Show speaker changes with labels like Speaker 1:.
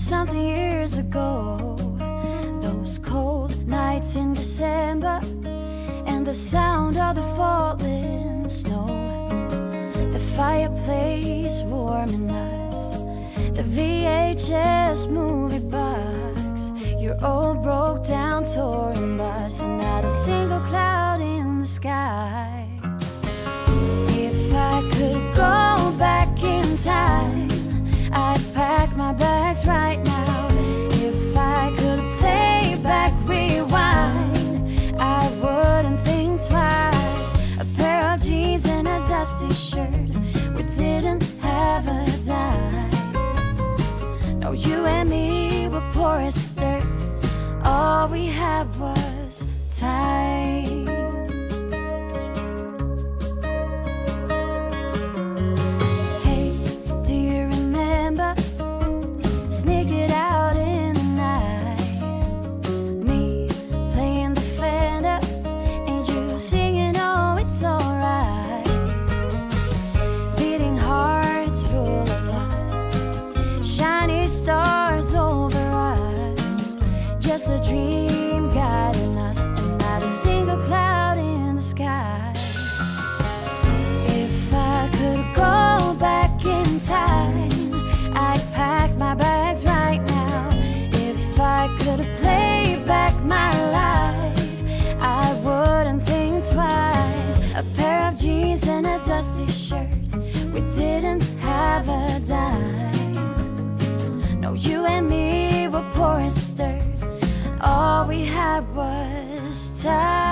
Speaker 1: something years ago. Those cold nights in December, and the sound of the falling snow. The fireplace warming us, the VHS movie box, your old broke down touring bus, and not a single All we had was time. If I could go back in time, I'd pack my bags right now. If I could play back my life, I wouldn't think twice. A pair of jeans and a dusty shirt. We didn't have a dime. No, you and me were poor as dirt. All we had was time.